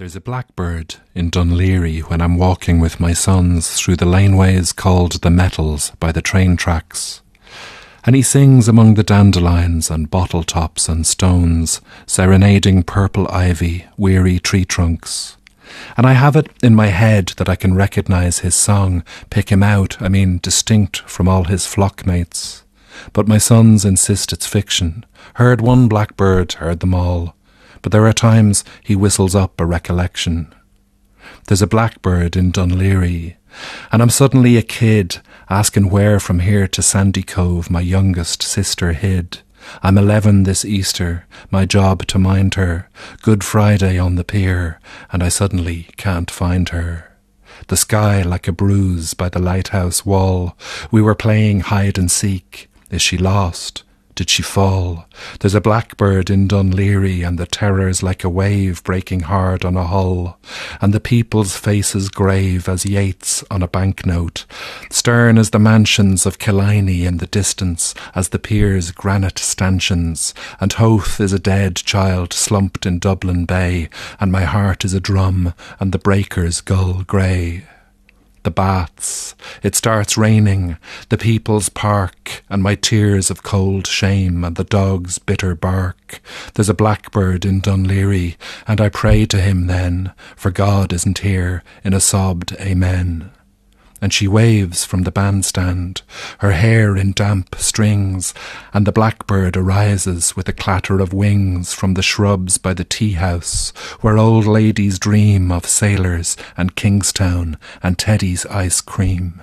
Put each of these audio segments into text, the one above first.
There's a blackbird in Dun Laoghaire when I'm walking with my sons through the laneways called the Metals by the train tracks. And he sings among the dandelions and bottle tops and stones, serenading purple ivy, weary tree trunks. And I have it in my head that I can recognize his song, pick him out, I mean distinct from all his flockmates. But my sons insist it's fiction. Heard one blackbird, heard them all but there are times he whistles up a recollection. There's a blackbird in Dun Laoghaire, and I'm suddenly a kid asking where from here to Sandycove my youngest sister hid. I'm eleven this Easter, my job to mind her, Good Friday on the pier, and I suddenly can't find her. The sky like a bruise by the lighthouse wall. We were playing hide and seek. Is she lost? Did she fall. There's a blackbird in Dun Laoghaire, and the terror's like a wave breaking hard on a hull, and the people's faces grave as Yeats on a banknote, stern as the mansions of Killiney in the distance, as the pier's granite stanchions, and Howth is a dead child slumped in Dublin Bay, and my heart is a drum, and the breakers gull grey the baths. It starts raining, the people's park, and my tears of cold shame, and the dog's bitter bark. There's a blackbird in Dun Laoghaire, and I pray to him then, for God isn't here, in a sobbed Amen and she waves from the bandstand, her hair in damp strings, and the blackbird arises with a clatter of wings from the shrubs by the tea house, where old ladies dream of sailors and Kingstown and Teddy's ice cream.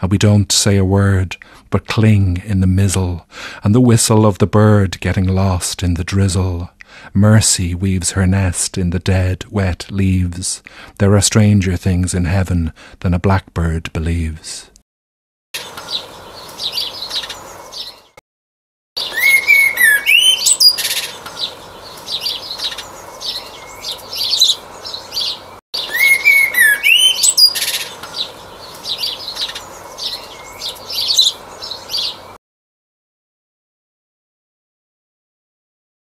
And we don't say a word, but cling in the mizzle, and the whistle of the bird getting lost in the drizzle. Mercy weaves her nest in the dead, wet leaves. There are stranger things in heaven than a blackbird believes.